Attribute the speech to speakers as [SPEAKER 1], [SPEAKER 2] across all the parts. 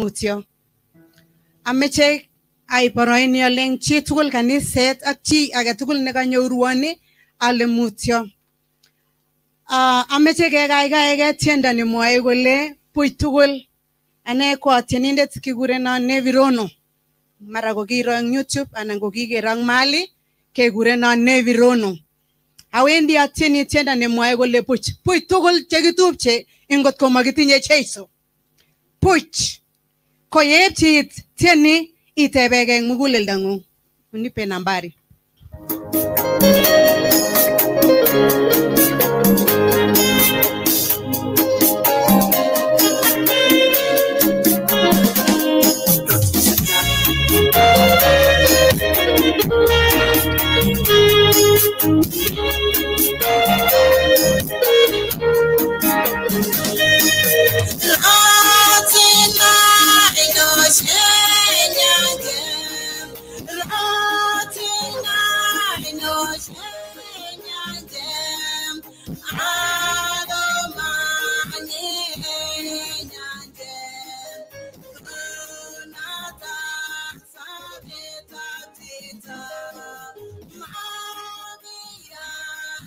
[SPEAKER 1] mutyo. Ameche ai boroini ale chi tugul kaniset ak chi age tugul nekanyorwoni ale mutyo. Ameche kekaikai tiendo nemwoe kole buch tugul. Ane ko atienindet kigureno Nevi Rono. Mara kokiro eng YouTube anan kokikero eng mali kegureno Nevi Rono. Awendi atieni tiendo nemwoe kole buch buch tugul chekitupche ingot ko makitinye Jeiso koyepchit tieni itebege eng muguleldang'ung unipe nambari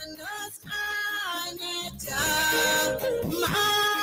[SPEAKER 1] الناس عانيتها معاك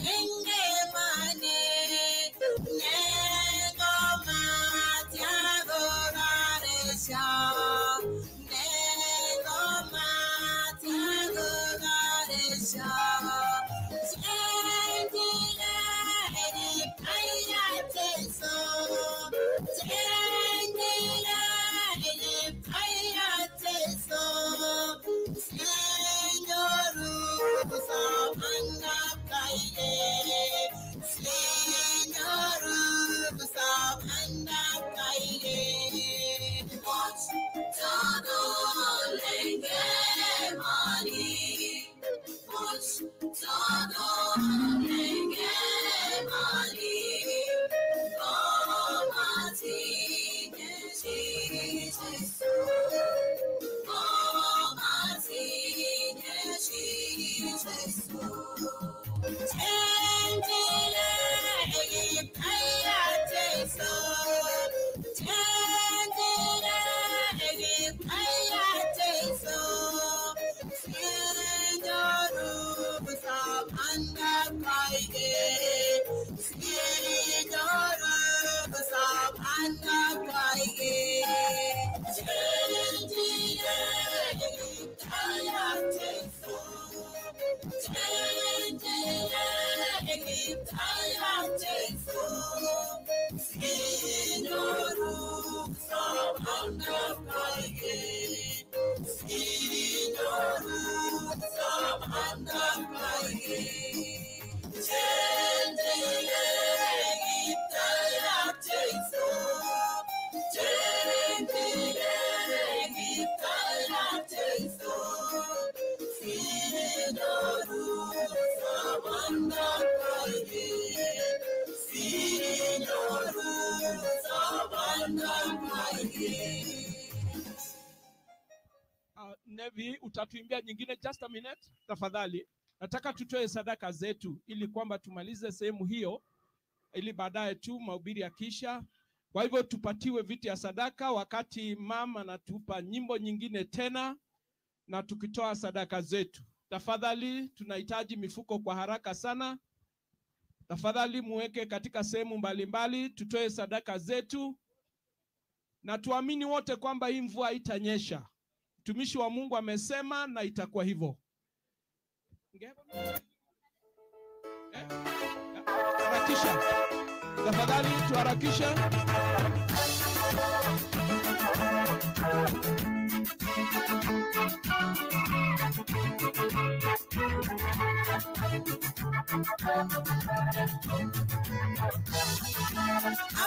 [SPEAKER 1] Amen. Uh, Nevi, utatuimbia nyingine just a minute tafadhali. Nataka tutoe sadaka zetu ili kwamba tumalize sehemu hiyo, ili baadaye tu mahubiri yakisha. Kwa hivyo tupatiwe viti ya sadaka, wakati mama anatupa nyimbo nyingine tena, na tukitoa sadaka zetu. Tafadhali, tunahitaji mifuko kwa haraka sana. Tafadhali muweke katika sehemu mbalimbali, tutoe sadaka zetu na tuamini wote kwamba hii mvua haitanyesha. Mtumishi wa Mungu amesema na itakuwa hivyo. Harakisha tafadhali, tuharakishe.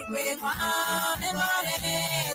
[SPEAKER 1] ìpè wọn ní wọn rẹ̀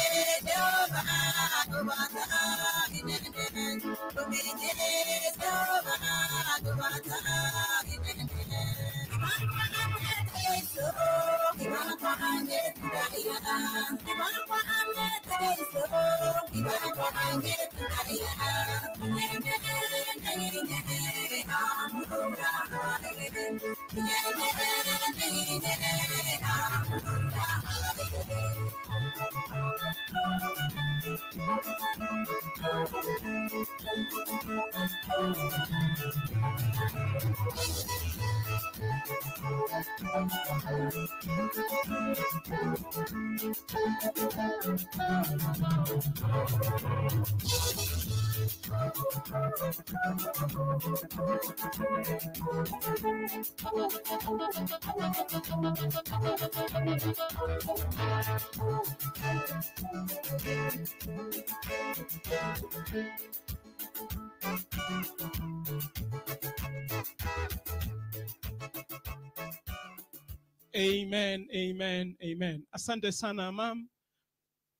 [SPEAKER 2] Amen, amen, amen. Asante sana mam.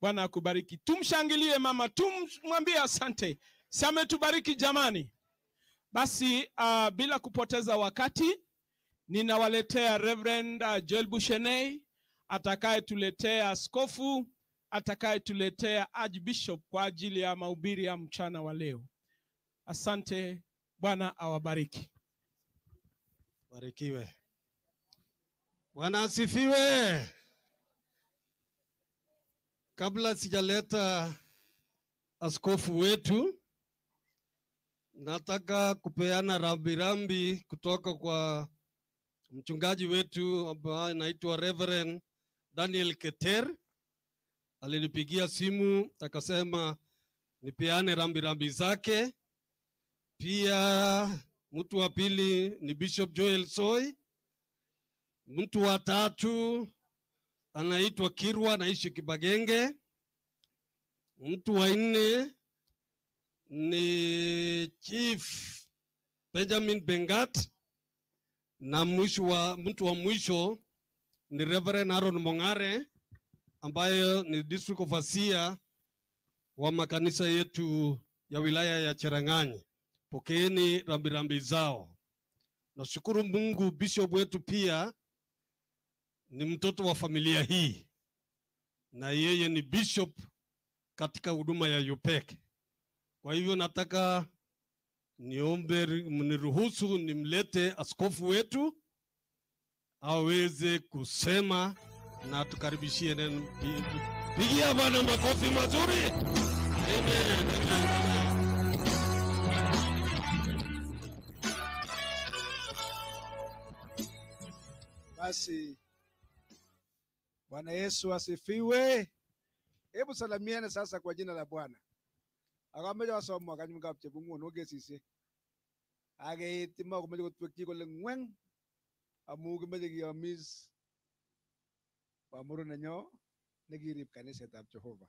[SPEAKER 2] Bwana akubariki. Tumshangilie mama, tumwambie asante. Si ametubariki jamani. Basi uh, bila kupoteza wakati ninawaletea Reverend uh, Joel Bushenei atakayetuletea askofu atakayetuletea Archbishop kwa ajili ya mahubiri ya mchana wa leo. Asante, Bwana awabariki.
[SPEAKER 3] Barikiwe. Bwana asifiwe. Kabla sijaleta askofu wetu, nataka kupeana rambirambi kutoka kwa mchungaji wetu ambaye anaitwa Reverend Daniel Keter. Alinipigia simu akasema nipeane rambirambi zake. Pia mtu wa pili ni Bishop Joel Soy. Mtu wa tatu anaitwa Kirwa, anaishi Kibagenge. Mtu wa nne ni Chief Benjamin Bengat, na mwisho wa mtu wa mwisho ni Reverend Aaron Mong'are ambaye ni district overseer wa makanisa yetu ya wilaya ya Cherang'any. Pokeeni rambirambi zao. Nashukuru Mungu, bishop wetu pia ni mtoto wa familia hii na yeye ni bishop katika huduma ya UPEC. Kwa hivyo nataka niombe mniruhusu nimlete askofu wetu aweze kusema na tukaribishie neno. Pigia Bwana makofi mazuri. Amen.
[SPEAKER 4] Basi Bwana Yesu asifiwe. Hebu salamiane sasa kwa jina la Bwana. Ak amoche asomwok anyun kapchebunguono kesisiek ak keit makomoche kotwekchi kole ng'weng amu kimoche kiyomis wamuru nenyo nekirip kaniset ab Jehova.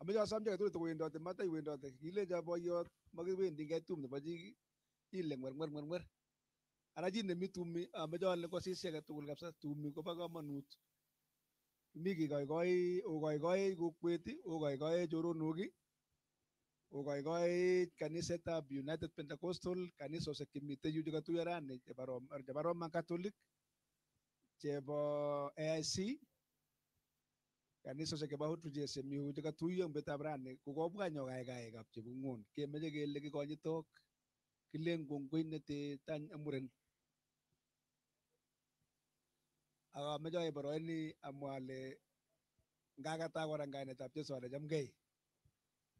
[SPEAKER 4] Amoche asom chi agetugul tokowendote matai wendote kilenjo boyot mokiwendi kei tum nebo chi ile ngwer ngwer ngwerngwer ana chi nemi tumi amoche ale kosis chi agetugul kabisa tumi kobo kamanut mi kikoikoi okoikoi kokwet okoikoi choronok ii, okoikoi kanisetab United Pentecostal kanisosiek chemiten yu chekatuiyo rani. Chebo chebo Roman Catholic chebo AIC kanisosiek chebo Outreaches chemi yu chekatuiyo eng betutab rani. Kokobwa nyo kaikai kap chebungun kemoche kele kikonyitok kilen kongoi nete tany muren ak amoche aib boroini amwa ale ngakataa kora kainetab Yesu ale chamgei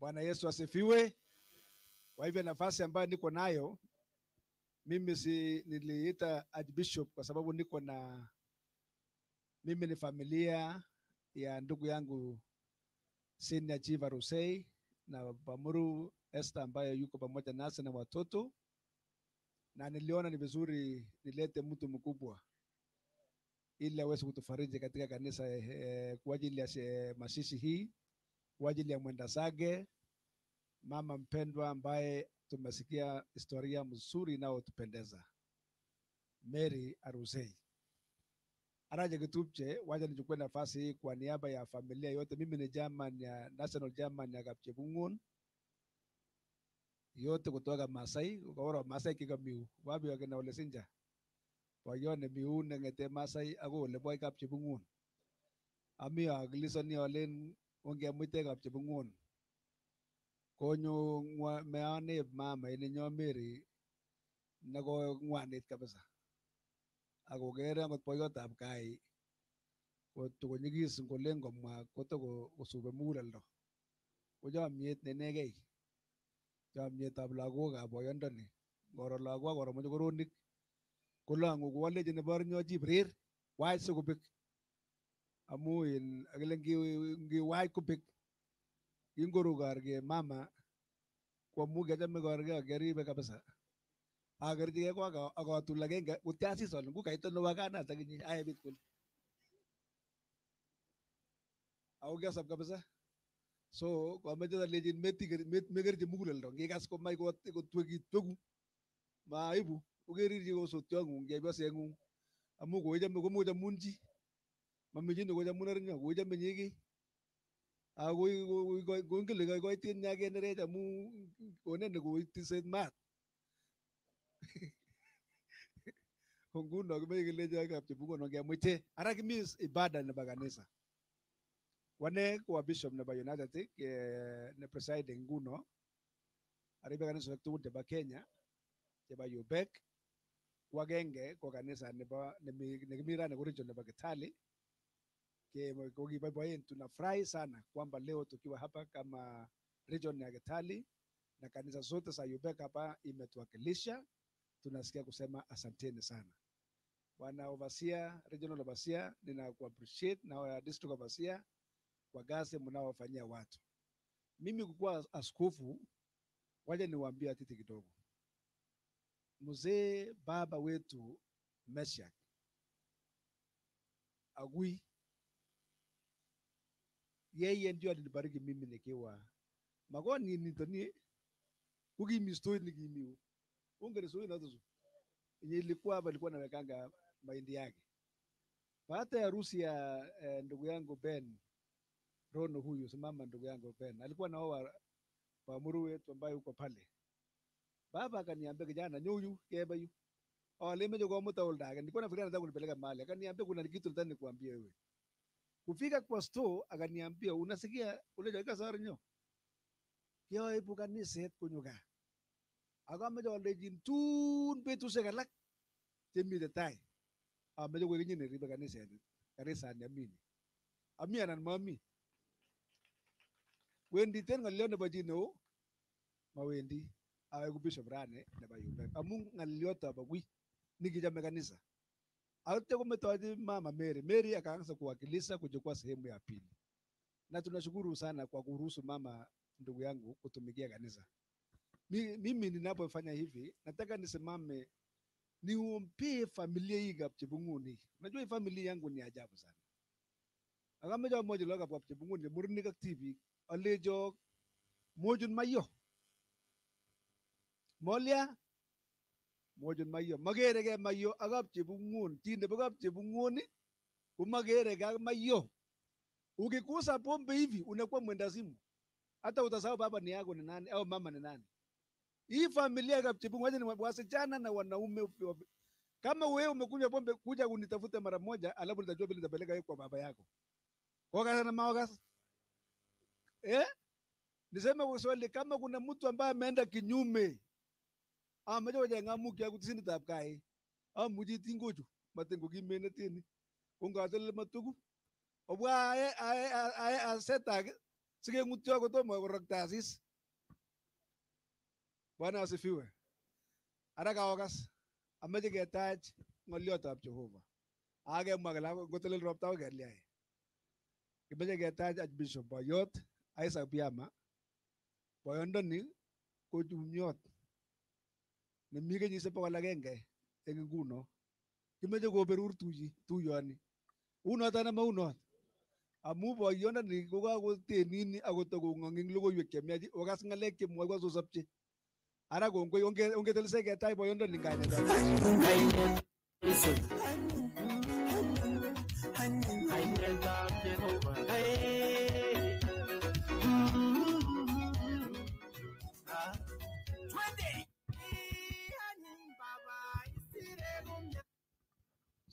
[SPEAKER 4] Bwana Yesu asifiwe. Kwa hivyo nafasi ambayo niko nayo mimi si niliita Archbishop kwa sababu niko na mimi ni familia ya ndugu yangu Senior Chief Arusei na Bamuru Esther ambaye yuko pamoja nasi na watoto, na niliona ni vizuri nilete mtu mkubwa ili aweze kutufariji katika kanisa eh, kwa ajili ya eh, masisi hii kwa ajili ya mwenda Sage, mama mpendwa ambaye tumesikia historia mzuri inayotupendeza Mary Arusei. Araje Kitupche, wacha nichukue nafasi hii kwa niaba ya familia yote. Mimi ni German ya National German ya Kapchebungun yote kutoka Masai, ukawara Masai kikamiu wapi wakina ole sinja miu nengete Masai ako ole Kapchebungun ami agilisoni olen ongemuite Kapchebungun konyo ngwa- meaneb mama ininyo Mary neko ngwanit kabisa. Akokere angot boiyotab kai kotokonyikis ngolen komwa kotokosube muguleldo. Ko chomyet ne inegei chomyetab lagokab boyondoni, ngoro lagok koro mochokoronik kolong'u kowolechi nebo arnyo chibrir wach sikobek amu in akile ngi- ngiwach kobek kingorokorge mama kwamu kiachame korge akeribe kabisa. Akerchigei ko aka- akatul agenge kutyasis ale ngu kaito nebo kanat akinye aebit kole. Ako kiasop kabisa. So kwameche alechin mekerchi muguleldo. Ngikas komach kot- kotwekitweku maibu okerirchi osotyong'ung chepyoseng'ung. Amu koichome komochamun chi mami chi nekochamun arnyo koichome ako koingen le koikoitin nya kenerech amu koneni koitiset maat ko nguno kimeche kelecho kapchepungon ongemuite ara kimi ibada nebo kanisa wane ko bishop nebo united ne presiding nguno aribe kanisosiek tugul chebo kenya chebo yubek ko agenge ko kanisa nebo nekimi rani ko region nebo kitali Kokiboiboen tunafurahi sana kwamba leo tukiwa hapa kama region ya kitali na kanisa zote za yubek hapa imetuwakilisha tunasikia kusema asanteni sana bwana Ovasia, regional Ovasia, nina kuappreciate na district Ovasia kwa kazi mnaofanyia watu. Mimi kukuwa askofu, waje niwaambie atiti kidogo. Mzee baba wetu Meshak Agui, yeye ndio alinibariki mimi nikiwa magoni nitoni unge ni story nazo yenye ilikuwa hapa ilikuwa nawekanga mahindi yake. Baada ya harusi ya eh, ndugu yangu Ben Rono, huyu simama, ndugu yangu Ben alikuwa naoa Bamuru wetu ambaye uko pale. Baba akaniambia kijana, nyuyu keba yu ole meje kwa muta oldage, nilikuwa nafikiria nataka kunipeleka mahali. Akaniambia kuna kitu nataka nikuambie wewe. Kufika kwa store akaniambia, unasikia? Ule jaika sar kioibu kaniset konyo gaa akameche aldechin tun betusiek alak chemite tai ameche koek inye neribe kaniset kanisani amini ami anan mami wenditen ng'oliot nebo chi neo mawendi aweku bishop rani nebo yubek amu ng'oliotab agui nikichome kanisa atya kometochi mama Mary. Mary akaanza kuwakilisha kuchukua sehemu ya pili. Na tunashukuru sana kwa kuruhusu mama ndugu yangu kutumikia kanisa. Mi- mimi ninapofanya hivi nataka nisimame niumpie familia hii kapchibunguni. unajua hii familia yangu ni ajabu sana. Akamejo moja lo kwa chebunguni murini ak tibik alejo mojun mayo molia mojun mayo makereke mayo ak kap chebungun chi nebo kap chebungun komakereke ak Maiyo. Ukikusa pombe hivi unakuwa mwendazimu, hata utasahau baba ni yako ni nani au mama ni nani. Hii familia ya Kapchepung, wacha ni wasichana na wanaume. Kama wewe umekunywa pombe, kuja unitafute mara moja, alafu nitajua vile nitapeleka hiyo kwa baba yako. Oga na maoga. eh? Niseme kwa swali, kama kuna mtu ambaye ameenda kinyume amoche kocheng amukyo kutesindet ab kai amuchi tingochu matin kokimenet en ko ngatelel matuku. Oh, Obwa ayae asetak sikeng'utyo kotomo korokta asis bwana asifiwe ara kaokas amoche ah, ketach ng'oliotab jehova akemwa kele ngotelel ropta ko keliae kimoche ketach archbishop boyot. Isaac biama boyondoni ko chumyot nemi kenyisiek bokol agenge eng nguno. Kimeche koberur tuyoni. Unot ana maunot. Amu boyondoni kokakotenini akotokong'ong eng logoiwek chemiach okas ng'alek chemwoe sosopche ara kongoi onge- ketai boyondoni kainetab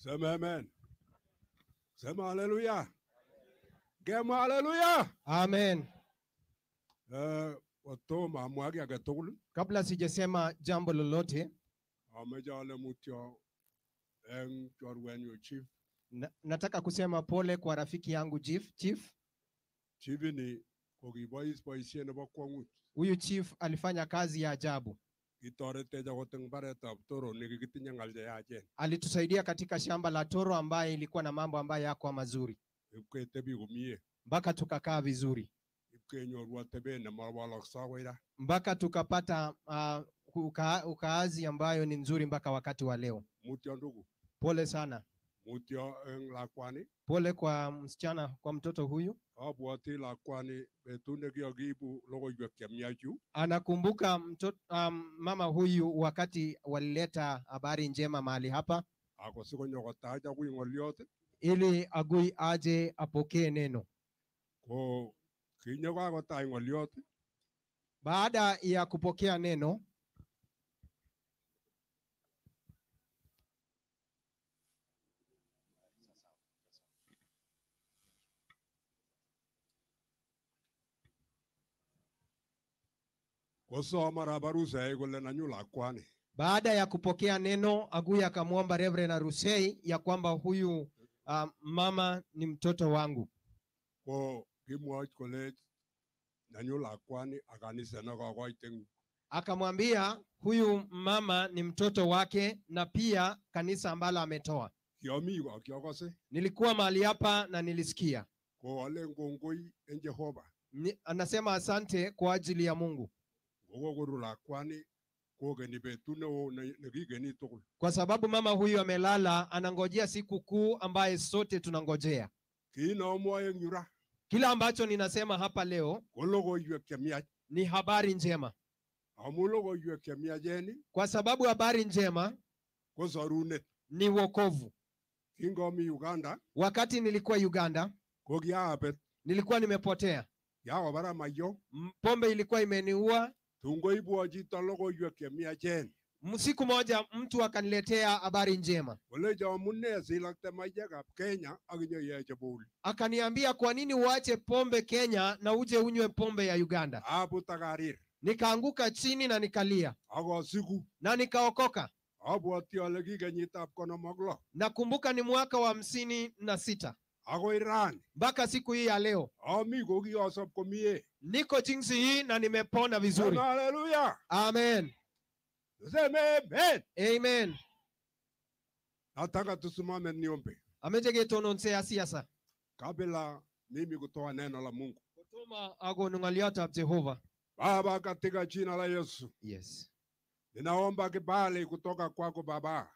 [SPEAKER 5] Sema amen. Sema haleluya. Gema haleluya.
[SPEAKER 6] Amen.
[SPEAKER 5] Eh, kiy age
[SPEAKER 6] Kabla sijasema jambo lolote,
[SPEAKER 5] amejale ale mutyo eng chorwenyu chief.
[SPEAKER 6] na, nataka kusema pole kwa rafiki yangu Chief. Chief,
[SPEAKER 5] Chief ni kokibois boisiet nebo kwong'ut.
[SPEAKER 6] huyu chief alifanya kazi ya ajabu. Alitusaidia katika shamba la toro ambaye ilikuwa na mambo ambayo yako mazuri, mpaka tukakaa vizuri, mpaka tukapata uh, uka, ukaazi ambayo ni nzuri mpaka wakati wa leo. Pole sana,
[SPEAKER 5] Mutyo eng lakwani.
[SPEAKER 6] pole kwa msichana, kwa mtoto huyu.
[SPEAKER 5] Abwoti lakwani betut nekiakiibu logoiwek chemiachu.
[SPEAKER 6] Anakumbuka mtoto, um, mama huyu wakati walileta habari njema mahali hapa
[SPEAKER 5] Ako akoi ng'oliot
[SPEAKER 6] ili Agui aje apokee neno.
[SPEAKER 5] ko kinyokakotach ng'oliot
[SPEAKER 6] Baada ya kupokea neno,
[SPEAKER 5] kosom arap arusae kole nanyu lakwani
[SPEAKER 6] baada ya kupokea neno, Aguya akamwomba Reverend Arusei ya kwamba huyu uh, mama ni mtoto wangu,
[SPEAKER 5] ko kimwoch kolech nanyu lakwani ak kanisa nekokoit eng yu.
[SPEAKER 6] akamwambia huyu mama ni mtoto wake na pia kanisa ambalo ametoa.
[SPEAKER 5] kiami yu
[SPEAKER 6] Nilikuwa mahali hapa na nilisikia.
[SPEAKER 5] Ko ale ngongoi en jehova.
[SPEAKER 6] Ni, anasema asante kwa ajili ya Mungu kwa sababu mama huyu amelala, anangojea siku kuu ambaye sote tunangojea. Kila ambacho ninasema hapa leo ni habari njema, kwa sababu habari njema ni wokovu.
[SPEAKER 5] kingomi uganda.
[SPEAKER 6] Wakati nilikuwa Uganda, nilikuwa nimepotea, pombe ilikuwa imeniua.
[SPEAKER 5] Tun jita chito logoiwek chemiachen
[SPEAKER 6] M- Siku moja mtu akaniletea habari njema, akaniambia kwa nini uache pombe Kenya na uje unywe pombe ya Uganda.
[SPEAKER 5] abu takarir
[SPEAKER 6] Nikaanguka chini na nikalia. Na nikaokoka. Nakumbuka ni mwaka wa hamsini na sita. Mpaka siku hii ya leo niko jinsi hii na nimepona vizuri.
[SPEAKER 5] Haleluya
[SPEAKER 6] Amen,
[SPEAKER 5] tuseme amen
[SPEAKER 6] amen.
[SPEAKER 5] nataka tusimame niombe
[SPEAKER 6] amejegetononsea siasa
[SPEAKER 5] kabla mimi kutoa neno la mungu
[SPEAKER 6] kutuma agonung'aliotab Jehova.
[SPEAKER 5] baba katika jina la yesu
[SPEAKER 6] Yes.
[SPEAKER 5] ninaomba kibali kutoka kwako baba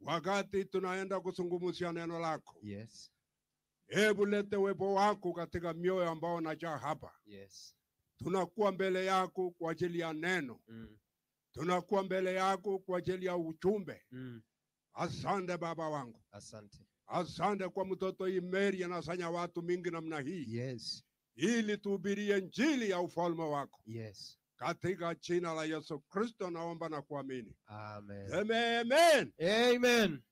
[SPEAKER 5] wakati tunaenda kuzungumzia neno lako
[SPEAKER 6] Yes.
[SPEAKER 5] Hebu lete uwepo wako katika mioyo ambao najaa hapa
[SPEAKER 6] Yes.
[SPEAKER 5] tunakuwa mbele yako kwa ajili ya neno
[SPEAKER 6] Mm.
[SPEAKER 5] tunakuwa mbele yako kwa ajili ya ujumbe
[SPEAKER 6] Mm.
[SPEAKER 5] asante baba wangu
[SPEAKER 6] Asante.
[SPEAKER 5] Asante kwa mtoto hii Mary anasanya watu mingi namna hii
[SPEAKER 6] Yes.
[SPEAKER 5] ili tuhubirie njili ya ufalme wako
[SPEAKER 6] Yes.
[SPEAKER 5] katika jina la Yesu Kristo naomba na kuamini.
[SPEAKER 6] Amen.
[SPEAKER 5] Amen.
[SPEAKER 6] Amen.
[SPEAKER 5] Amen. Amen.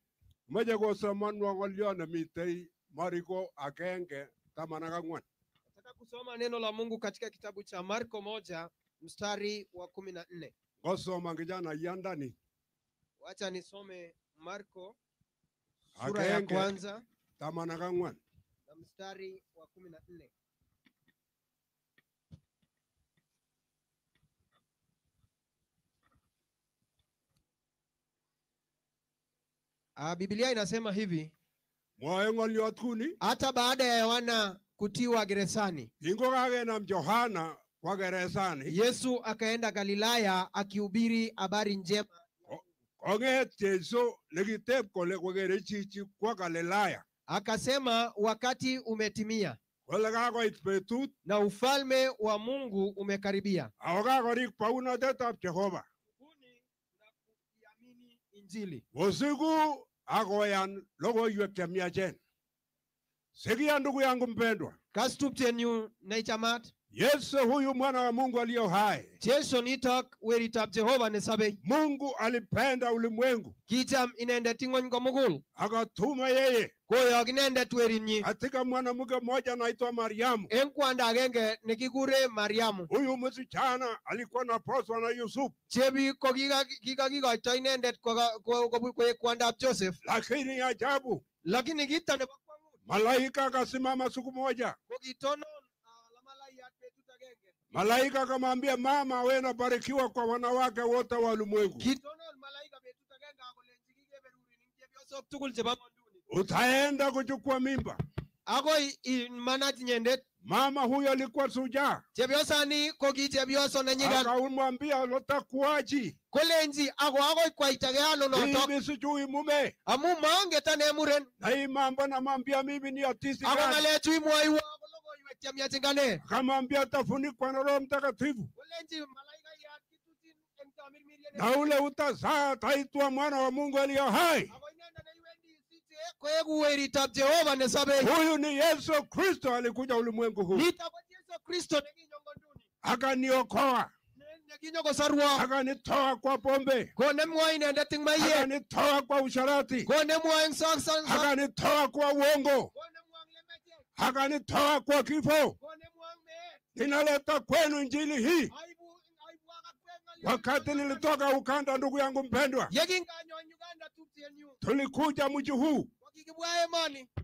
[SPEAKER 5] Amen. nemitei Mariko agenge taman ak ang'wan.
[SPEAKER 6] Nataka kusoma neno la Mungu katika kitabu cha Marko moja mstari wa kumi na nne.
[SPEAKER 5] Ngosoma kijana yandani
[SPEAKER 6] Wacha nisome Marko sura ya
[SPEAKER 5] Agenge.
[SPEAKER 6] kwanza
[SPEAKER 5] taman ak ang'wan.
[SPEAKER 6] na mstari wa kumi na nne. Ah, Biblia inasema hivi, hata baada ya Yohana kutiwa gerezani,
[SPEAKER 5] kingokakenam Johana kwa gerezani.
[SPEAKER 6] Yesu akaenda Galilaya akihubiri habari njema.
[SPEAKER 5] kong'et Jesu nekiteb kole kokere chichi kwa Galilaya.
[SPEAKER 6] Akasema wakati umetimia.
[SPEAKER 5] Kole kakoit betut.
[SPEAKER 6] Na ufalme wa Mungu umekaribia.
[SPEAKER 5] ako kakorik baunatetab Jehova.
[SPEAKER 6] Injili.
[SPEAKER 5] usiku akoyan logoiwek chemiachen. Sikia ndugu yangu mpendwa,
[SPEAKER 6] Kastupchenyu neichamat.
[SPEAKER 5] Yesu huyu mwana wa Mungu aliyo hai.
[SPEAKER 6] Jesu nitak weritab Jehova nesabe.
[SPEAKER 5] Mungu alipenda ulimwengu
[SPEAKER 6] Kicham inendet ing'ony komugul.
[SPEAKER 5] akatuma yeye
[SPEAKER 6] Koyok inendet werinyi
[SPEAKER 5] katika mwanamke mmoja anaitwa Mariamu.
[SPEAKER 6] enkwanda agenge nekikure Mariamu.
[SPEAKER 5] Huyu msichana alikuwa naposwa na Yusufu,
[SPEAKER 6] Chebi ko kikakikoito inendet kwa kwa koek kwandab Joseph.
[SPEAKER 5] lakini ajabu,
[SPEAKER 6] Lakini nebo kwang'ut
[SPEAKER 5] malaika akasimama siku moja.
[SPEAKER 6] ko
[SPEAKER 5] Malaika akamwambia mama, wewe unabarikiwa kwa wanawake wote wa ulimwengu, utaenda kuchukua mimba.
[SPEAKER 6] Akoi imanach inyendet.
[SPEAKER 5] Mama huyo alikuwa sujaa,
[SPEAKER 6] Chepyosani ko ki chepyoso nenyikan.
[SPEAKER 5] akamwambia lotakuaji.
[SPEAKER 6] Kolenji ako akoi kwaitake ano notok
[SPEAKER 5] mimi sijui mume,
[SPEAKER 6] amu maonget ane muren.
[SPEAKER 5] na hii mambo namwambia mimi ni atisi
[SPEAKER 6] Ako ng'alechu imwoiwo
[SPEAKER 5] Akamwambia atafunikwa na Roho Mtakatifu. Na ule utazaa ataitwa mwana wa Mungu aliye hai. Huyu ni Yesu Kristo, alikuja ulimwengu huu. Akaniokoa, akanitoa kwa pombe, akanitoa kwa usharati, akanitoa kwa uongo,
[SPEAKER 6] Konemwo eng
[SPEAKER 5] akanitoa kwa kifo. Ninaleta kwenu injili hii. Wakati nilitoka ukanda, ndugu yangu mpendwa, tulikuja mji huu.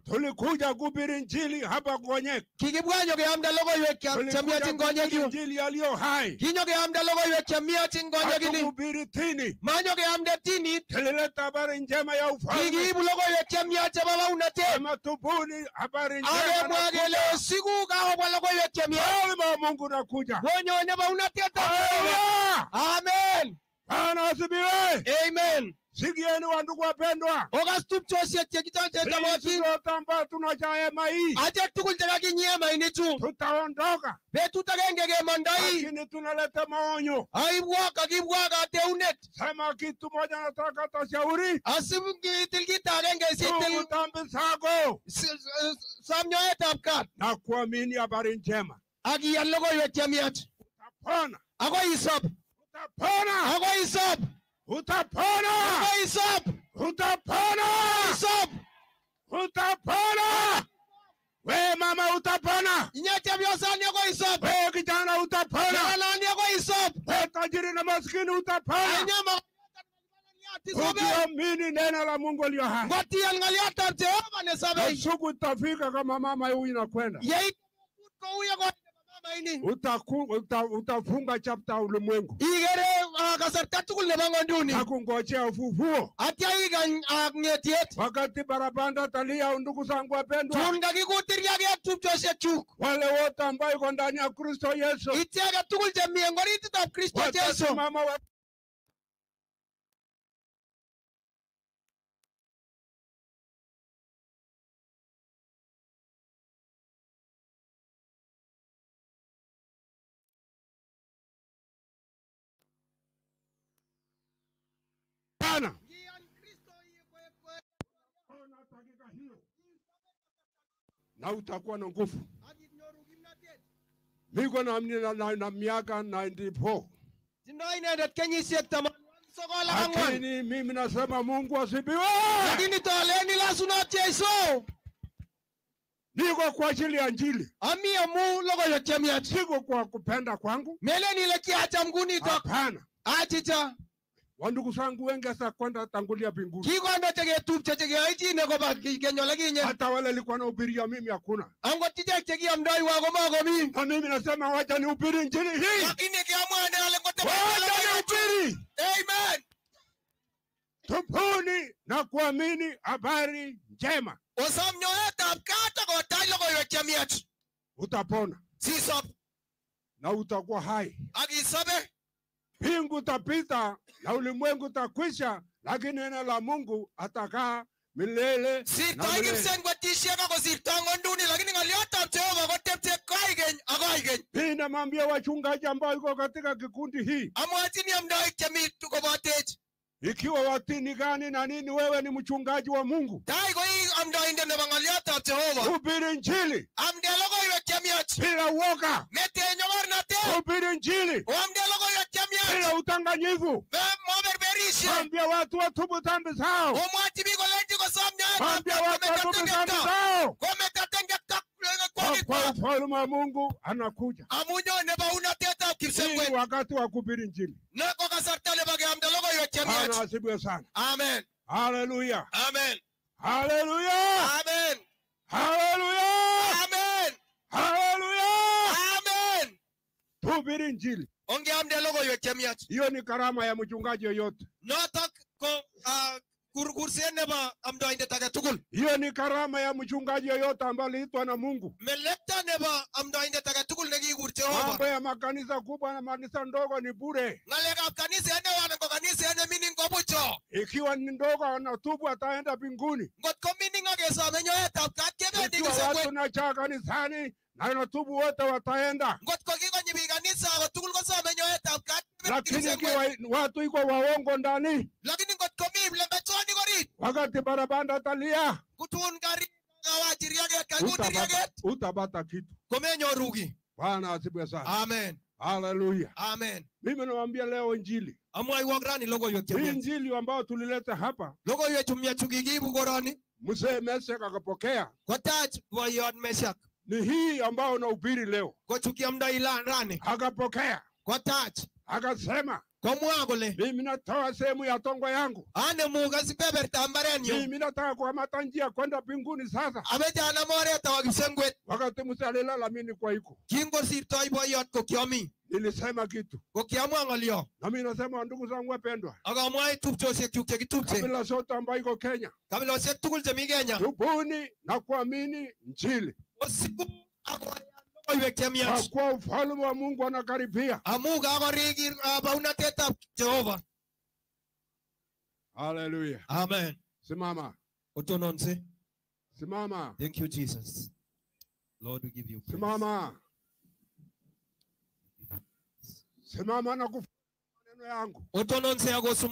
[SPEAKER 5] Tulikuja kuhubiri njili hapa Konyek,
[SPEAKER 6] Kikibwa nyokeamda logoiwek che-
[SPEAKER 5] tulikuja
[SPEAKER 6] chemiachin
[SPEAKER 5] kuhubiri
[SPEAKER 6] konyekyu.
[SPEAKER 5] injili yaliyo hai,
[SPEAKER 6] Kinyokeamda logoiwek chemiachin konyekini.
[SPEAKER 5] hatukuhubiri tini.
[SPEAKER 6] Manyokeamde tinit.
[SPEAKER 5] Tulileta habari njema ya ufalme,
[SPEAKER 6] Kikiibu logoiwek chemiach chebo unate
[SPEAKER 5] kama tubuni, habari njema
[SPEAKER 6] Akemwa kele siku kakobwa logoiwek chemiach.
[SPEAKER 5] Mungu nakuja.
[SPEAKER 6] Konyone baunatet.
[SPEAKER 5] Haleluya!
[SPEAKER 6] Amen.
[SPEAKER 5] Bwana asifiwe.
[SPEAKER 6] Amen.
[SPEAKER 5] Sikieni wandugu wapendwa,
[SPEAKER 6] Okas tupchosiek
[SPEAKER 5] sisi
[SPEAKER 6] chekitochetamotin.
[SPEAKER 5] wote ambao tunajaa hema hii
[SPEAKER 6] Achek tugul chekakinyie nichu.
[SPEAKER 5] tutaondoka,
[SPEAKER 6] Betut agenge kemondoi.
[SPEAKER 5] lakini tunaleta maonyo.
[SPEAKER 6] Aibwa kakibwa kateunet.
[SPEAKER 5] Sema kitu moja, nataka tashauri
[SPEAKER 6] Asikitil kit agenge
[SPEAKER 5] Tubu
[SPEAKER 6] sitil
[SPEAKER 5] dhambi zako
[SPEAKER 6] som nyoetab kat.
[SPEAKER 5] na kuamini habari njema,
[SPEAKER 6] Ak iyal logoiwek chemiach.
[SPEAKER 5] utapona,
[SPEAKER 6] Akoi isop.
[SPEAKER 5] Utapona,
[SPEAKER 6] Akoi isop.
[SPEAKER 5] utapona,
[SPEAKER 6] Akoi isop.
[SPEAKER 5] utapona,
[SPEAKER 6] Isop.
[SPEAKER 5] utapona. We mama utapona,
[SPEAKER 6] Inye chepyosani akoi isop.
[SPEAKER 5] we kijana utapona,
[SPEAKER 6] Nyalalani akoi isop.
[SPEAKER 5] we tajiri na maskini utapona,
[SPEAKER 6] Nyama
[SPEAKER 5] ukiamini neno la Mungu aliyo hai.
[SPEAKER 6] Ngotiyan ng'olyotab Jehova nesabe.
[SPEAKER 5] Siku itafika kama mama huyu inakwenda,
[SPEAKER 6] Yeye kou ye
[SPEAKER 5] utafunga chapta ulimwengu
[SPEAKER 6] Ikere ah, kasarta tugul nebo ng'onduni.
[SPEAKER 5] na kungojea ufufuo.
[SPEAKER 6] Atya ikany ah, ng'etiet.
[SPEAKER 5] Wakati barabanda talia, ndugu zangu wapendwa,
[SPEAKER 6] Tun kakikutirgei tupchosiekchuk.
[SPEAKER 5] wale wote ambao iko ndani ya Kristo Yesu
[SPEAKER 6] Icheket tugul chemi eng orititab Kristo Jesu.
[SPEAKER 5] Na utakuwa na nguvu. Niko na, na, na, na miaka 94
[SPEAKER 6] Tindoi inendet kenyisiek
[SPEAKER 5] lakini mimi nasema Mungu asibiwe,
[SPEAKER 6] Lakini tolen ilasunot Yesu.
[SPEAKER 5] Niko kwa ajili ya Injili,
[SPEAKER 6] Ami amu logoiwek chemiach.
[SPEAKER 5] siko kwa kupenda kwangu.
[SPEAKER 6] Melen ile kiacham kunitok.
[SPEAKER 5] Hapana,
[SPEAKER 6] Achicha.
[SPEAKER 5] Wandugu zangu wengi sasa kwenda tangulia binguni
[SPEAKER 6] Kikondo cheketupche chekeyoichine koba ki- keny olekinye.
[SPEAKER 5] hata wale alikuwa na ubiria mimi hakuna.
[SPEAKER 6] Angot ichek chekiamdoiwa mi
[SPEAKER 5] Na mimi nasema wacha ni ubiri njini hii,
[SPEAKER 6] Lakini kiamwa ne ale
[SPEAKER 5] wacha nihubiri,
[SPEAKER 6] Amen.
[SPEAKER 5] tupuni na kuamini habari njema,
[SPEAKER 6] Osom nyoetab kat akotach logoiwek chemiach.
[SPEAKER 5] utapona
[SPEAKER 6] Sisop
[SPEAKER 5] na utakuwa hai.
[SPEAKER 6] ak isobe.
[SPEAKER 5] tapita na ulimwengu takwisha, lakini neno la Mungu atakaa milele na
[SPEAKER 6] Sirtoi
[SPEAKER 5] milele.
[SPEAKER 6] kipsengwetisiek akosirto ng'onduni lakini ng'oliotab Jehova kotepche koigeny ak koigeny.
[SPEAKER 5] Mimi namwambia wachungaji ambao iko katika kikundi hii,
[SPEAKER 6] Amwachini amdoik chemi kobotech.
[SPEAKER 5] ikiwa watini gani na nini, wewe ni mchungaji wa Mungu,
[SPEAKER 6] Tai ko ii amdoindet nebo ng'oliotab Jehova.
[SPEAKER 5] hubiri Injili
[SPEAKER 6] Amde logoiwek chemiach.
[SPEAKER 5] bila uoga,
[SPEAKER 6] Mete nyokornatet.
[SPEAKER 5] hubiri Injili
[SPEAKER 6] Oamde logoiwek.
[SPEAKER 5] Bila udanganyifu. Mwambie watu watubu dhambi zao,
[SPEAKER 6] kat
[SPEAKER 5] watu watubu dhambi zao, kwa kwa ufalme wa Mungu anakuja. Hii wakati wa kuhubiri Injili. Asifiwe sana.
[SPEAKER 6] Amen.
[SPEAKER 5] Haleluya,
[SPEAKER 6] Amen.
[SPEAKER 5] haleluya,
[SPEAKER 6] Amen.
[SPEAKER 5] haleluya,
[SPEAKER 6] Amen.
[SPEAKER 5] haleluya.
[SPEAKER 6] Amen.
[SPEAKER 5] Tuhubiri Injili.
[SPEAKER 6] Chemiach.
[SPEAKER 5] Hiyo ni karama ya mchungaji yoyote.
[SPEAKER 6] Notok ko uh, kur- kurset nebo amdoindet.
[SPEAKER 5] Hiyo ni karama ya mchungaji yoyote ambaye aliitwa na Mungu.
[SPEAKER 6] Nebo amdoindet nekikur
[SPEAKER 5] Mambo ya makanisa kubwa na makanisa ndogo ni bure.
[SPEAKER 6] Ng'alekab kanisa ene wana ko ko bucho.
[SPEAKER 5] Ikiwa ni ndogo anatubu ataenda
[SPEAKER 6] binguni. Ngotko mining akesome nyoetab kat kebendi
[SPEAKER 5] Ikiwa watu nachaa kanisani na anatubu wote wataenda.
[SPEAKER 6] Ngot ko kikonyi biik kanisa ako tugul kosome nyoetab kat
[SPEAKER 5] Lakini ikiwa watu iko waongo ndani,
[SPEAKER 6] Lakini ngot komi korit.
[SPEAKER 5] wakati barabanda talia.
[SPEAKER 6] Kutun gari kawachi riaget
[SPEAKER 5] utapata kitu.
[SPEAKER 6] Komenyoru ki.
[SPEAKER 5] Bwana asifiwe sana.
[SPEAKER 6] Amen.
[SPEAKER 5] Haleluya.
[SPEAKER 6] Amen.
[SPEAKER 5] Mimi nawaambia leo Injili.
[SPEAKER 6] Amwaiwok rani logoiwek
[SPEAKER 5] Hii. Injili ambayo tulileta hapa,
[SPEAKER 6] Logoiwek chu miachu kikiibu koroni
[SPEAKER 5] mzee Mesek akapokea,
[SPEAKER 6] kotach boiyot Meshak
[SPEAKER 5] ni hii ambayo unahubiri leo.
[SPEAKER 6] la- rani.
[SPEAKER 5] Akapokea.
[SPEAKER 6] Kotach
[SPEAKER 5] akasema,
[SPEAKER 6] komwa kole
[SPEAKER 5] mimi natoa sehemu ya tongo yangu,
[SPEAKER 6] anemu kebebertab mbarenyu
[SPEAKER 5] mimi nataka kukamata njia kwenda binguni Sasa.
[SPEAKER 6] Abeja anam oret ata kipsengwet
[SPEAKER 5] wakati mzee alilala, mimi nilikuwa iko,
[SPEAKER 6] kingosirtoi boyot kokiomi
[SPEAKER 5] nilisema kitu,
[SPEAKER 6] ko kiamwa ng'olyo
[SPEAKER 5] na mimi nasema, ndugu zangu wapendwa,
[SPEAKER 6] akamwai tupchosiekchuk chekitupche
[SPEAKER 5] kabila sote ambayo iko Kenya,
[SPEAKER 6] kabilosiek tugul chemi Kenya
[SPEAKER 5] tubuni na kuamini Injili, kwa kuwa ufalme wa Mungu anakaribia.
[SPEAKER 6] amu kakorik baunatetab Jehova.
[SPEAKER 5] Haleluya!
[SPEAKER 6] amen.
[SPEAKER 5] Simama,
[SPEAKER 6] otononse
[SPEAKER 5] simama,
[SPEAKER 6] thank you jesus. Lord we give you praise.
[SPEAKER 5] simama, simama na kufunga maneno yangu.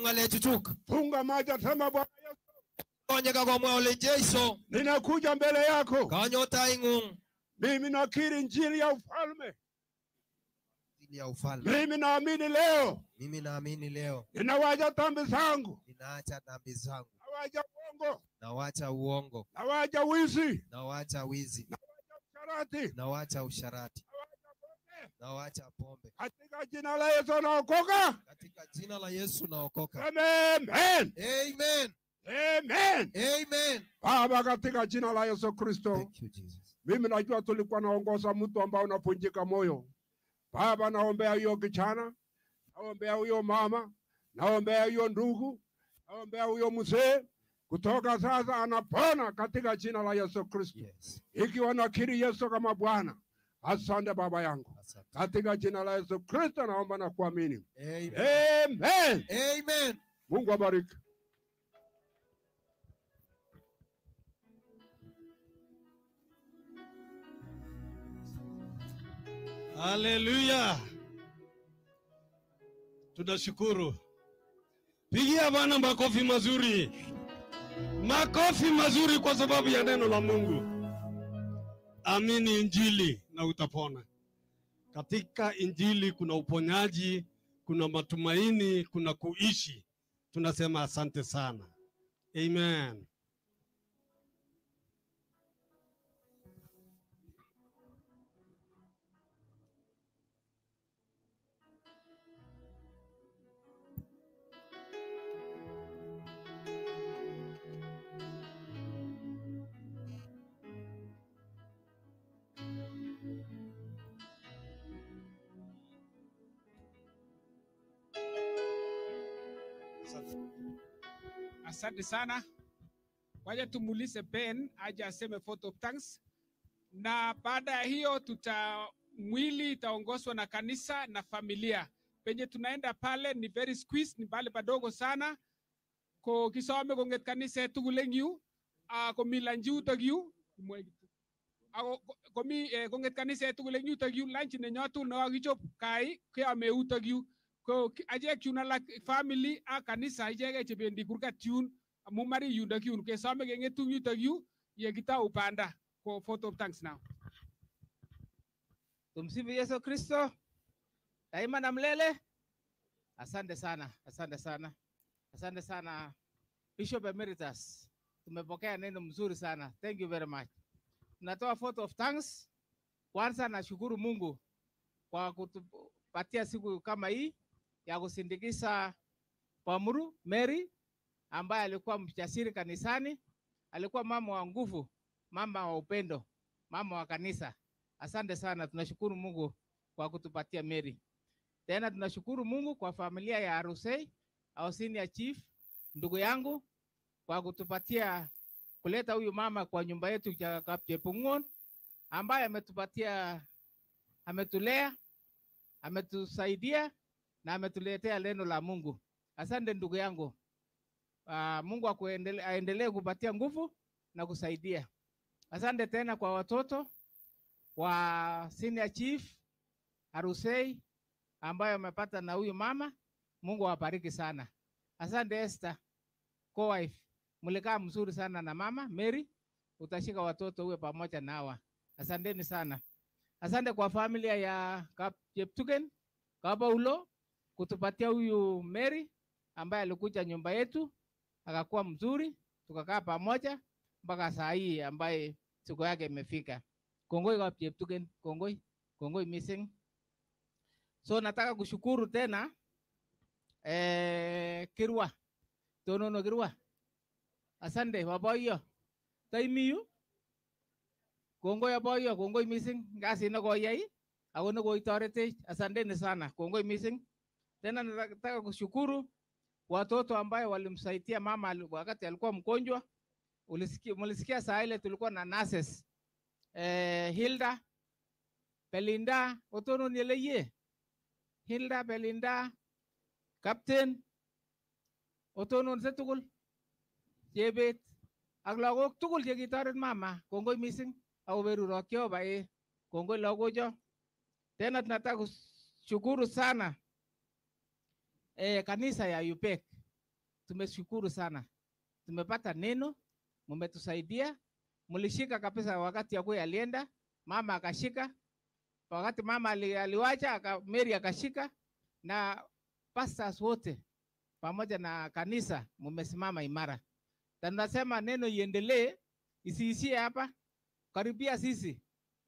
[SPEAKER 6] ng'alechuchuk
[SPEAKER 5] Funga sema Bwana
[SPEAKER 6] Kwa
[SPEAKER 5] ninakuja mbele yako,
[SPEAKER 6] kanyota
[SPEAKER 5] mimi nakiri injili ya ufalme.
[SPEAKER 6] ya ufalme.
[SPEAKER 5] Mimi naamini leo,
[SPEAKER 6] mimi naamini leo.
[SPEAKER 5] Ninawaja dhambi zangu,
[SPEAKER 6] ninaacha dhambi zangu.
[SPEAKER 5] Nawaja uongo,
[SPEAKER 6] nawacha uongo.
[SPEAKER 5] Nawaja wizi,
[SPEAKER 6] nawacha wizi. Nawacha usharati. Nawacha pombe.
[SPEAKER 5] Katika jina la Yesu naokoka.
[SPEAKER 6] katika jina la yesu naokoka.
[SPEAKER 5] Amen,
[SPEAKER 6] amen.
[SPEAKER 5] Amen.
[SPEAKER 6] Amen Amen.
[SPEAKER 5] Baba, katika jina la Yesu Kristo,
[SPEAKER 6] thank you jesus
[SPEAKER 5] mimi najua tulikuwa naongoza mtu ambao unapunjika moyo. Baba, naombea huyo kichana, naombea huyo mama, naombea huyo ndugu, naombea huyo mzee, kutoka sasa anapona katika jina la Yesu Kristo,
[SPEAKER 6] yes
[SPEAKER 5] ikiwa nakiri Yesu kama Bwana. Asante Baba yangu,
[SPEAKER 6] asante
[SPEAKER 5] katika jina la Yesu Kristo naomba na kuamini,
[SPEAKER 6] amen
[SPEAKER 5] amen.
[SPEAKER 6] amen
[SPEAKER 5] Mungu abariki.
[SPEAKER 3] Haleluya, tunashukuru. Pigia Bwana makofi mazuri, makofi mazuri kwa sababu ya neno la Mungu. amini Injili na utapona. Katika Injili kuna uponyaji, kuna matumaini, kuna kuishi. Tunasema asante sana. Amen.
[SPEAKER 7] Asante sana. Wacha tumuulize Ben aje aseme vote of thanks, na baada ya hiyo tuta mwili itaongozwa na kanisa na familia. Penye tunaenda pale ni very squeeze, ni pale padogo sana ko kisome konget kanisa tugulengyu eng yu uh, komi lunch yutok yu ako komi eh, konget kanisa tugul eng yutok nenyotul nekakichop kai keame yutok yu ko chun alak family ak kanisa ichegei chebendi kurgat yun amu mari yundok yun kesome keng'etung yutok yu yekitou banda ko vote of thanks now
[SPEAKER 8] Tumsifu Yesu Kristo. Daima na mlele. Asante sana, asante sana, asante sana Bishop Emeritus. Tumepokea neno mzuri sana. Thank you very much. Tunatoa vote of thanks. Kwanza nashukuru Mungu kwa kutupatia siku kama hii ya kusindikiza Pamuru Mary ambaye alikuwa mjasiri kanisani, alikuwa mama wa nguvu, mama wa upendo, mama wa kanisa. Asante sana, tunashukuru Mungu kwa kutupatia Mary. Tena tunashukuru Mungu kwa familia ya Arusei, au senior chief, ndugu yangu kwa kutupatia kuleta huyu mama kwa nyumba yetu ya Kapchepung'on, ambaye ametupatia ametulea, ametusaidia na ametuletea neno la Mungu. Asante ndugu yangu. Uh, Mungu aendelee kupatia nguvu na kusaidia. Asante tena kwa watoto wa senior chief Arusei ambayo amepata na huyu mama. Mungu awabariki sana. Asante Esther, co-wife, mlikaa mzuri sana na mama Mary, utashika watoto uwe pamoja nawa. Asanteni sana. Asante kwa familia ya Kap Jeptugen Kabaulo kutupatia huyu Mary ambaye alikuja nyumba yetu akakuwa mzuri, tukakaa pamoja mpaka saa hii ambaye siku yake imefika. Kongoi Kapcheptugen, kongoi, kongoi missing. So nataka kushukuru tena eh, Kirwa Tonono Kirwa, asante baboyo taimiyu kongoi aboyo, kongoi missing. Kasit nekoyai ako Asante asanteni sana, kongoi missing. Tena nataka kushukuru watoto ambayo walimsaidia mama wakati alikuwa mgonjwa. Mulisikia saa ile tulikuwa na nurses. Eh, Hilda Belinda otonon yeleye Hilda Belinda Captain otonon se tugul Chebet ak lagok tugul chekitoret mama kongoi missing ako berurok Jehova eh kongoi lagocho tena tunataka kushukuru sana eh, kanisa ya UPEC tumeshukuru sana. Tumepata neno mumetusaidia. Mlishika kabisa wakati ya kuya alienda mama akashika. Wakati mama ali, aliwacha Mary akashika. Na pastors wote pamoja na kanisa mumesimama imara. Na Tunasema neno iendelee, isiishie hapa, karibia sisi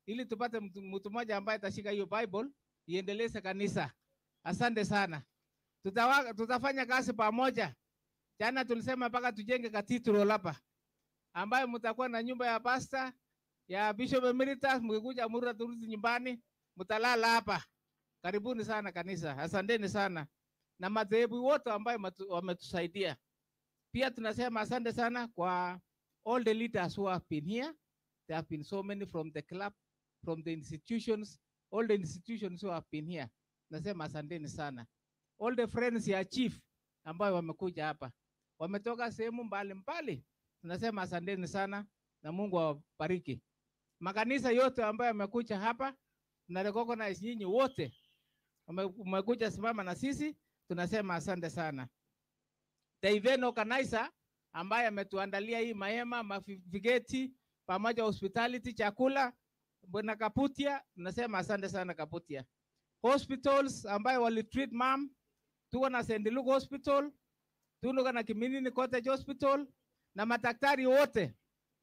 [SPEAKER 8] ili tupate mtu mmoja ambaye atashika hiyo Bible iendeleze kanisa. Asante sana, Tutawa, tutafanya kazi pamoja. Jana tulisema mpaka tujenge cathedral hapa ambayo mtakuwa na nyumba ya pasta ya Bishop Emeritus, mkikuja Murra turudi nyumbani, mtalala hapa. Karibuni sana kanisa, asanteni sana na madhehebu wote ambayo wametusaidia. Pia tunasema asante sana kwa all the leaders who have been here. There have been so many from the club, from the institutions, all the institutions who have been here. Nasema asanteni sana. All the friends ya chief ambayo wamekuja hapa, wametoka sehemu mbalimbali. Tunasema asanteni sana na Mungu awabariki. Makanisa yote ambayo yamekuja hapa, na recognize nyinyi wote umekuja simama na sisi, tunasema asante sana. The event organizer ambaye ametuandalia hii mahema, mavigeti pamoja hospitality, chakula, bwana Kaputia, tunasema asante sana Kaputia. Hospitals ambayo walitreat mam, tuko na St. Luke Hospital, tuko na Kiminini Cottage Hospital na madaktari wote.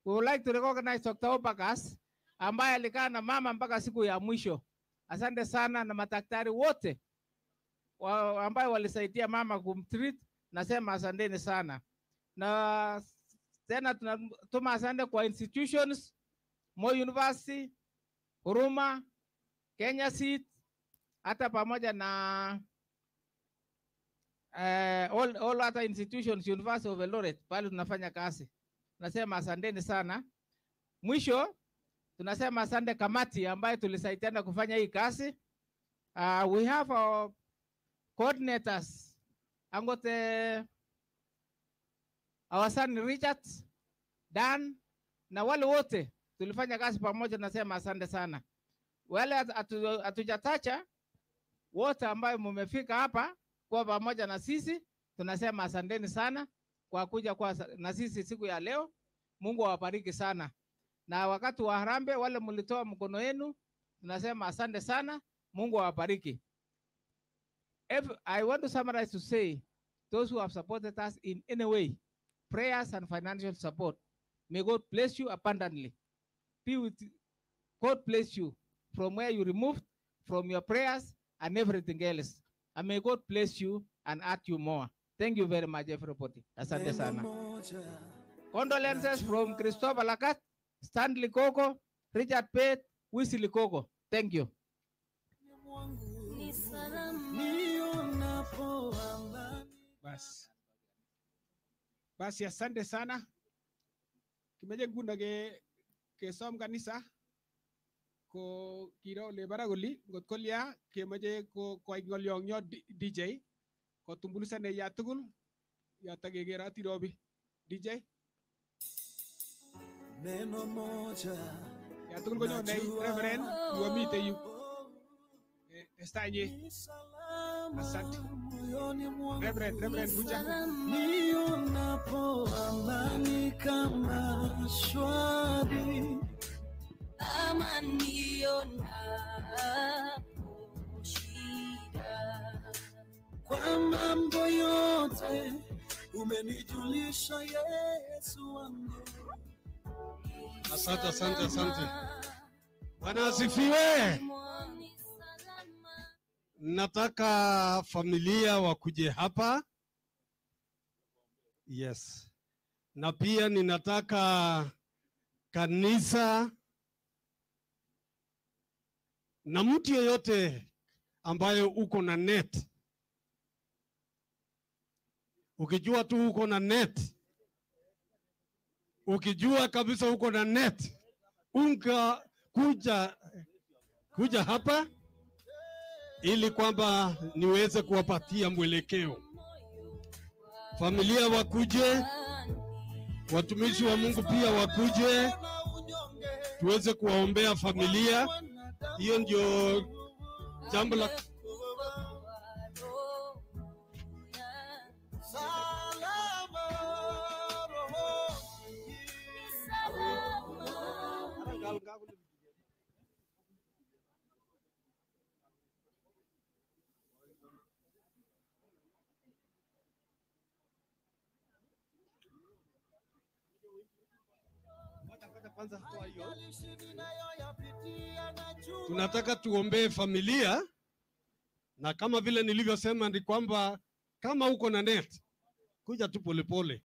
[SPEAKER 8] We would like to recognize Dr. Obakas ambaye alikaa na mama mpaka siku ya mwisho. Asante sana na madaktari wote wa, ambayo walisaidia mama kumtreat, nasema asanteni sana. Na tena tunatuma asante kwa institutions Moi University, Huruma, Kenya Seed, hata pamoja na eh, all, all other institutions University of Eldoret pale tunafanya kazi. Nasema asanteni sana. Mwisho tunasema asante kamati ambayo tulisaidiana kufanya hii kazi. Uh, we have our coordinators angote our son Richard, Dan na wale wote tulifanya kazi pamoja, nasema asante sana. Wale hatujatacha atu, wote ambayo mumefika hapa kuwa pamoja na sisi, tunasema asanteni sana kwa kuja kwa na sisi siku ya leo. Mungu awabariki sana, na wakati wa harambee wale mlitoa mkono wenu, tunasema asante sana. Mungu awabariki. If I want to summarize to say, those who have supported us in any way, prayers and financial support, may God bless you abundantly. Be with God bless you from where you removed, from your prayers and everything else. And may God bless you and add you more. Thank you very much, everybody. Asante sana. Condolences from Christopher Lakat, Stanley Koko, Richard Pate, Wesley Koko. Thank you.
[SPEAKER 7] Basi basi, asante sana. Kimeche nguno ke kesom kanisa ko kiro ole bara koli ngot kolya kemeche ko koai ng'olyonyo D- DJ kotumbulusane ya tugul yoto kekeroti robi DJ
[SPEAKER 9] Neno moja
[SPEAKER 7] ya tugul konyone reverend yuamite yu. Eh, testai inye asante. reverend reverend kuja
[SPEAKER 9] nionapo amani kama shwari
[SPEAKER 10] ama nionapo shida
[SPEAKER 9] kwa mambo yote umenijulisha Yesu wangu.
[SPEAKER 3] Asante, asante, asante. Bwana asifiwe. Nataka familia wakuje hapa. Yes. Na pia ninataka kanisa na mtu yeyote ambaye uko na net, ukijua tu uko na net, ukijua kabisa uko na net, unga kuja kuja hapa ili kwamba niweze kuwapatia mwelekeo. Familia wakuje, watumishi wa Mungu pia wakuje, tuweze kuwaombea familia. yéen joor jàmm ndio jambo hiyo. tunataka tuombee familia, na kama vile nilivyosema ni kwamba kama uko na net, kuja tu polepole,